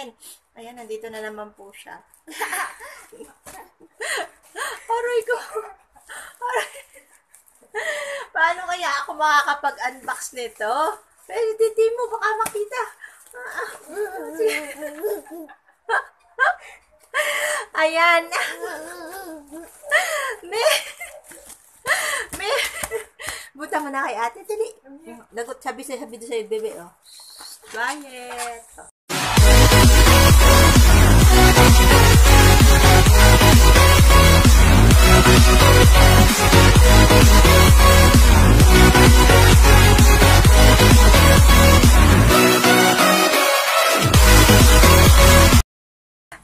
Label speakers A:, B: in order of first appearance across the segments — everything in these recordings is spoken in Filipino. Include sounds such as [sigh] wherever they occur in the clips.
A: namin. Ayan, nandito na naman po siya. [laughs] Aray ko. Aray. Paano kaya ako makakapag-unbox nito? Pero titi mo, baka makita. [laughs] Ayan. Me. Me. Buta mo na kay ate. Dali. Lagot, sabi sa'yo, sabi sa'yo, bebe, oh. Quiet.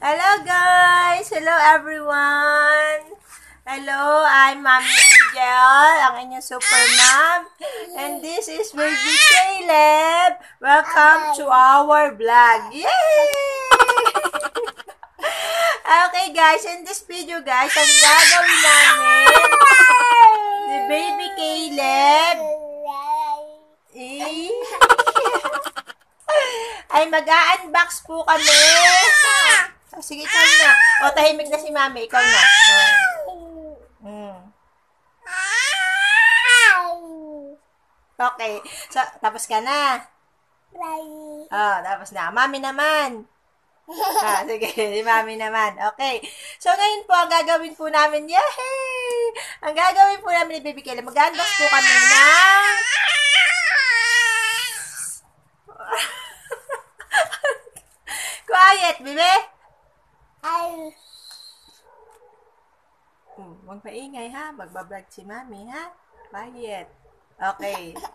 A: Hello guys! Hello everyone! Hello, I'm Mommy Angel, ang inyong super mom. And this is Baby Caleb. Welcome to our vlog. Yay! [laughs] okay guys, in this video guys, ang gagawin namin ni Baby Caleb eh, [laughs] ay mag-a-unbox po kami. Oh, sige, ikaw na. O, tahimik na si Mami. Ikaw na. Oh. Mm. Okay. So, tapos ka na. Oh, tapos na. Mami naman. ah, sige, [laughs] si Mami naman. Okay. So, ngayon po, ang gagawin po namin, yay! Ang gagawin po namin ni Baby Kelly, mag-unbox po kami ng... Quiet, bebe! Hmm, huwag maingay ha. Magbablog si Mami ha. Quiet. Okay. [laughs]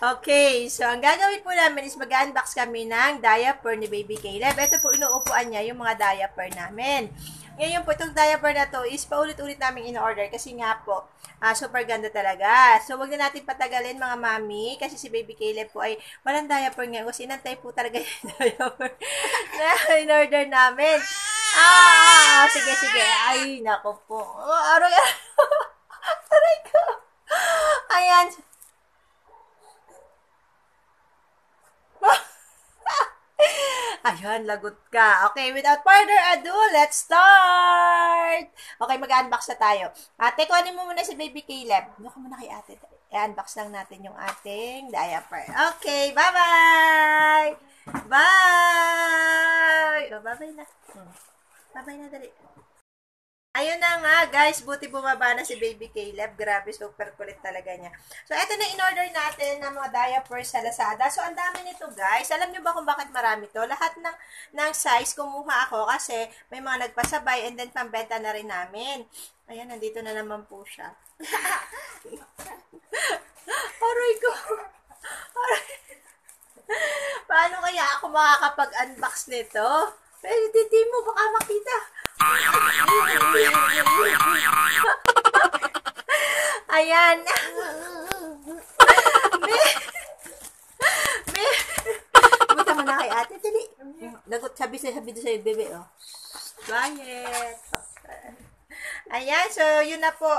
A: Okay. So, ang gagawin po namin is mag-unbox kami ng diaper ni Baby Caleb. Ito po, inuupuan niya yung mga diaper namin. Ngayon po, itong diaper na to is paulit-ulit namin in-order kasi nga po, ah, super ganda talaga. So, wag na natin patagalin mga mami kasi si Baby Caleb po ay walang diaper ngayon kasi inantay po talaga [laughs] yung diaper na in-order namin. Ah, sige, sige. Ay, nako po. Oh, aray, aray. aray ko. Ayan. [laughs] Ayan, lagot ka. Okay, without further ado, let's start! Okay, mag-unbox na tayo. Ate, kuhanin mo muna si Baby Caleb. Ano ka muna kay ate? I-unbox lang natin yung ating diaper. Okay, bye-bye! Bye! Oh, bye-bye na. Hmm. Bye-bye na, dali. Ayun na nga, guys. Buti bumaba na si Baby Caleb. Grabe, super kulit talaga niya. So, eto na in-order natin ng mga diapers sa Lazada. So, ang dami nito, guys. Alam niyo ba kung bakit marami to? Lahat ng, ng size kumuha ako kasi may mga nagpasabay and then pambenta na rin namin. Ayan, nandito na naman po siya. [laughs] Aray ko. Aray. Paano kaya ako makakapag-unbox nito? Pero titi mo, baka makita. Ayan. Me. Me. Buta mo na kay ate. Dali. Lagot, sabi sa'yo, sabi doon sa'yo, bebe, oh. Quiet. Ayan, so yun na po.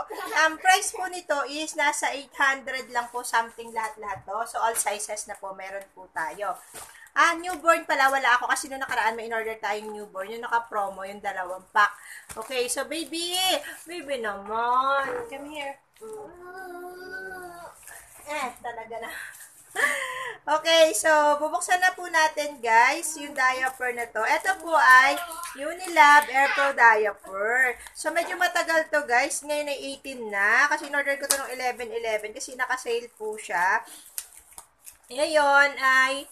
A: Ang price po nito is nasa 800 lang po something lahat-lahat to. So all sizes na po meron po tayo. Ah, newborn pala, wala ako kasi noong nakaraan may in-order tayong newborn. Yung naka-promo, yung dalawang pack. Okay, so baby, baby naman. Come here. Eh, talaga na. [laughs] Okay, so bubuksan na po natin guys yung diaper na to. Ito po ay Unilab Airpro Diaper. So medyo matagal to guys. Ngayon ay 18 na. Kasi in-order ko to ng 11-11 kasi naka-sale po siya. Ngayon ay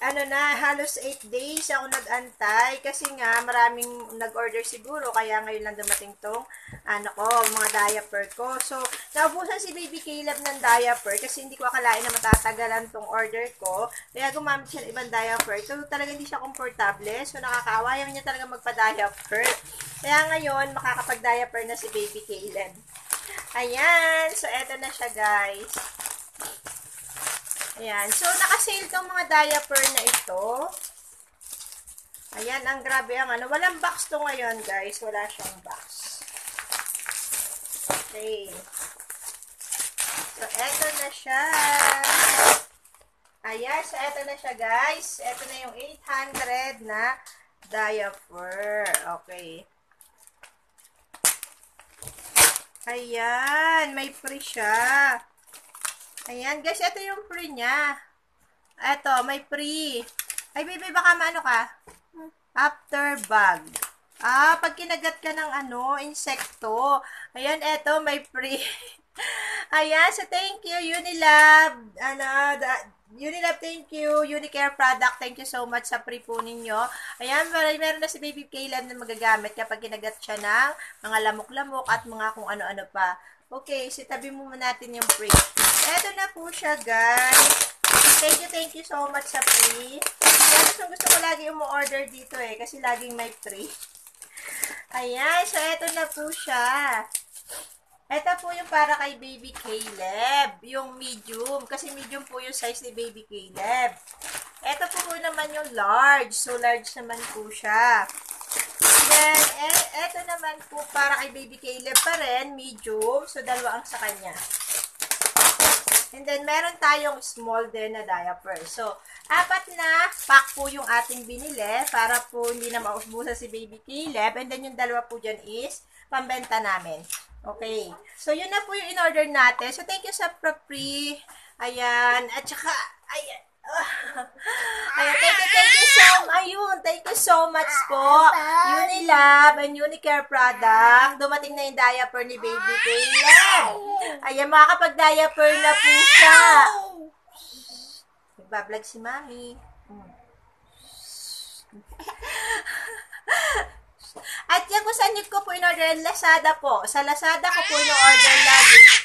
A: ano na, halos 8 days ako nag-antay kasi nga maraming nag-order siguro kaya ngayon lang dumating tong ano ko, mga diaper ko. So, naubusan si Baby Caleb ng diaper kasi hindi ko akalain na matatagalan tong order ko. Kaya gumamit siya ng ibang diaper. So, talaga hindi siya komportable. So, nakakawa. Ayaw niya talaga magpa-diaper. Kaya ngayon, makakapag-diaper na si Baby Caleb. Ayan. So, eto na siya guys. Ayan. So, naka-sale tong mga diaper na ito. Ayan, ang grabe ang ano. Walang box to ngayon, guys. Wala siyang box. Okay. So, eto na siya. Ayan, so eto na siya guys. Eto na yung 800 na diaper. Okay. Ayan, may free siya. Ayan, guys, ito yung free niya. Ito, may free. Ay, baby, baka maano ka? After bag. Ah, pag kinagat ka ng ano, insekto. Ayan, eto, may free. [laughs] Ayan, so thank you, Unilab. Ano, da, Unilab, thank you. Unicare product, thank you so much sa free po ninyo. Ayan, mer meron na si Baby Kaylan na magagamit kapag kinagat siya ng mga lamok-lamok at mga kung ano-ano pa. Okay, so tabi mo natin yung free. Eto na po siya, guys. Thank you, thank you so much sa free. Kaya gusto, gusto ko lagi umu-order dito eh, kasi laging may free. [laughs] Ayan, so eto na po siya. Ito po yung para kay Baby Caleb, yung medium. Kasi medium po yung size ni Baby Caleb. Ito po, po naman yung large. So, large naman po siya. Then, eh, ito naman po para kay Baby Caleb pa rin, medium. So, dalawa ang sa kanya. And then, meron tayong small din na diaper. So, apat na pack po yung ating binili para po hindi na maubusan si Baby Caleb. And then, yung dalawa po dyan is pambenta namin. Okay. So, yun na po yung in-order natin. So, thank you sa Propri. Ayan. At saka, ayan. Ayan, thank you, thank you so Ayun, thank you so much po. Unilab and Unicare product. Dumating na yung diaper ni Baby Caleb. Ayan, makakapag-diaper na po siya. Nagbablog si Mami. Hmm. [laughs] At yan kung saan ko po in-order, Lazada po. Sa Lazada ko po in-order lagi.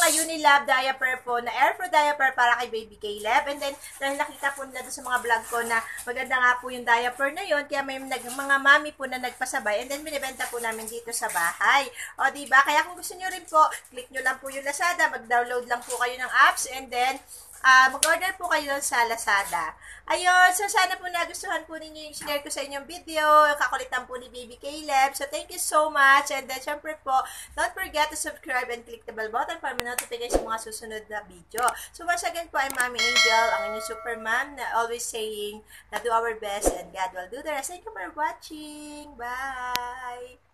A: Mga Unilab diaper po na Airflow diaper para kay Baby Caleb. And then, dahil nakita po nila sa mga vlog ko na maganda nga po yung diaper na yun, kaya may nag, mga mami po na nagpasabay. And then, binibenta po namin dito sa bahay. O, diba? Kaya kung gusto nyo rin po, click nyo lang po yung Lazada, mag-download lang po kayo ng apps, and then, uh, mag-order po kayo sa Lazada. Ayun, so sana po nagustuhan po ninyo yung share ko sa inyong video, yung kakulitan po ni Baby Caleb. So thank you so much. And then, syempre po, don't forget to subscribe and click the bell button para ma-notify sa mga susunod na video. So once again po, I'm Mami Angel, ang inyong superman na always saying na do our best and God will do the rest. Thank you for watching. Bye!